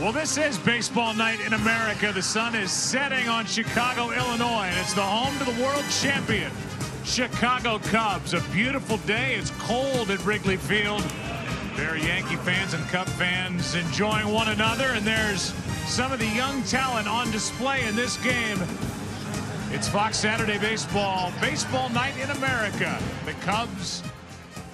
Well, this is baseball night in America. The sun is setting on Chicago, Illinois, and it's the home to the world champion, Chicago Cubs. A beautiful day. It's cold at Wrigley Field. There are Yankee fans and Cub fans enjoying one another, and there's some of the young talent on display in this game. It's Fox Saturday Baseball, baseball night in America. The Cubs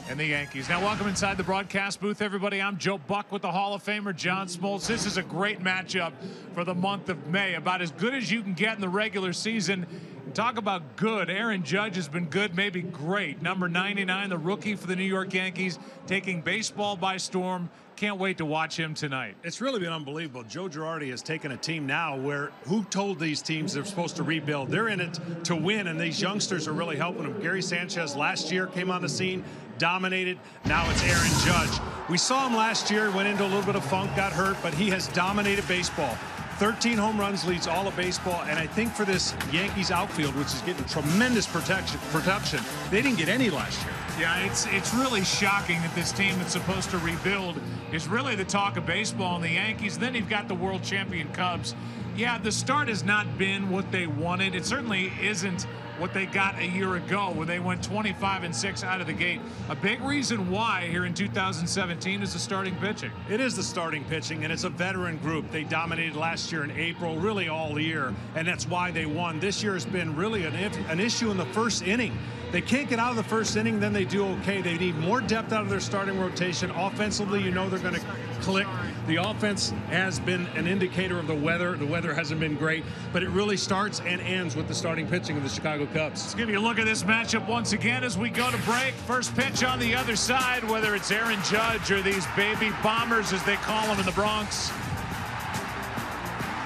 and the Yankees. Now, welcome inside the broadcast booth, everybody. I'm Joe Buck with the Hall of Famer John Smoltz. This is a great matchup for the month of May, about as good as you can get in the regular season. Talk about good. Aaron Judge has been good, maybe great. Number 99, the rookie for the New York Yankees, taking baseball by storm. Can't wait to watch him tonight. It's really been unbelievable. Joe Girardi has taken a team now where who told these teams they're supposed to rebuild? They're in it to win, and these youngsters are really helping them. Gary Sanchez last year came on the scene, dominated. Now it's Aaron Judge. We saw him last year, went into a little bit of funk, got hurt, but he has dominated baseball. 13 home runs leads all of baseball, and I think for this Yankees outfield, which is getting tremendous protection, protection, they didn't get any last year. Yeah, it's it's really shocking that this team that's supposed to rebuild is really the talk of baseball in the Yankees. Then you've got the world champion Cubs. Yeah, the start has not been what they wanted. It certainly isn't what they got a year ago when they went 25 and 6 out of the gate. A big reason why here in 2017 is the starting pitching. It is the starting pitching, and it's a veteran group. They dominated last year in April, really all year, and that's why they won. This year has been really an, an issue in the first inning. They can't get out of the first inning, then they do okay. They need more depth out of their starting rotation. Offensively, you know they're going to click. The offense has been an indicator of the weather. The weather hasn't been great, but it really starts and ends with the starting pitching of the Chicago Cubs. Let's give you a look at this matchup once again as we go to break. First pitch on the other side, whether it's Aaron Judge or these baby bombers, as they call them in the Bronx.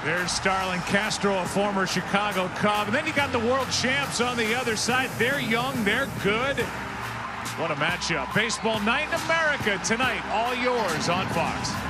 There's Starlin Castro, a former Chicago Cub. And then you got the world champs on the other side. They're young, they're good. What a matchup. Baseball night in America tonight. All yours on Fox.